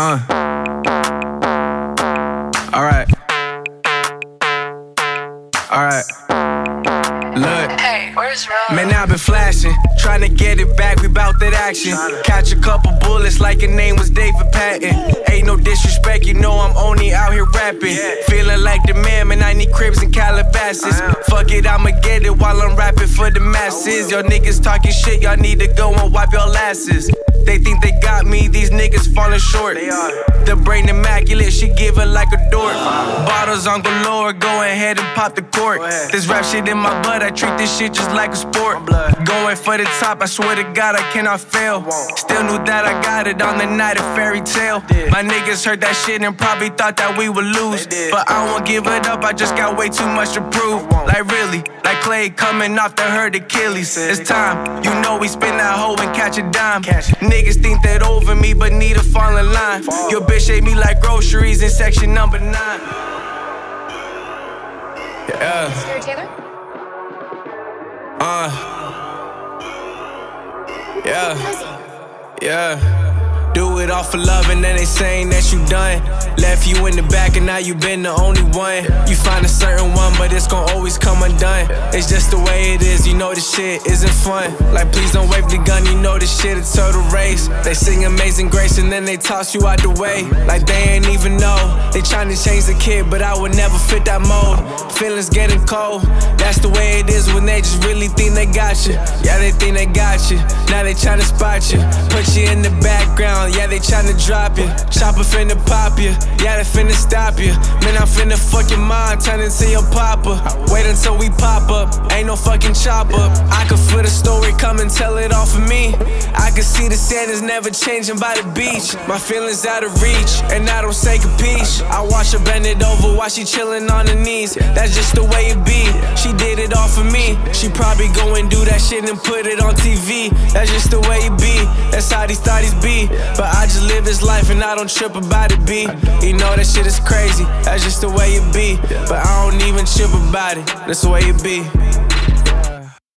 Uh. Alright. Alright. Look. Hey, where's Rose? Man, I've been flashing, trying to get it back, we bout that action. Catch a couple bullets like your name was David Patton. Ain't no disrespect, you know I'm only out here rapping. Feeling like the man, man, I need cribs and Calabasas. Fuck it, I'ma get it while I'm rapping for the masses. Y'all niggas talking shit, y'all need to go and wipe your asses. They think they got me, these niggas falling short. The brain immaculate, she give it like a dork. Bottles on galore, go ahead and pop the cork. This rap shit in my blood, I treat this shit just like a sport. Going for the top, I swear to God, I cannot fail. Still knew that I got it on the night of fairy tale. My niggas heard that shit and probably thought that we would lose. But I won't give it up, I just got way too much to prove. Like really, like Klay coming off the hurt Achilles. It's time, you know we spin that hoe and catch a dime. Niggas think that over me, but need a falling line. Your bitch ate me like groceries in section number nine. Yeah. Sarah Taylor? Uh. Yeah. Yeah. Do it all for love and then they saying that you done. Left you in the back and now you been the only one. You find a certain one, but it's gon' always come undone. It's just the way it is, you know this shit isn't fun. Like, please don't wave the gun, you know this shit a total race. They sing Amazing Grace and then they toss you out the way. Like, they ain't even know. They trying to change the kid, but I would never fit that mold. Feelings getting cold. That's the way it is when they just really think they got you. Yeah, they think they got you. Now they trying to spot you. Put you in the background. Yeah, they tryna drop you. Chopper finna pop you. Yeah, they finna stop you. Man, I'm finna fuck your mind, turn into your papa. Wait until we pop up. Ain't no fucking chop chopper. I could feel the story come and tell it all for me. Can see the sand is never changing by the beach. My feelings out of reach, and I don't say capiche. I watch her bend it over while she chillin' on her knees. That's just the way it be. She did it all for me. She probably go and do that shit and put it on TV. That's just the way it be. That's how these thotties be. But I just live this life and I don't trip about it, B. You know that shit is crazy. That's just the way it be. But I don't even trip about it. That's the way it be.